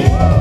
Woo!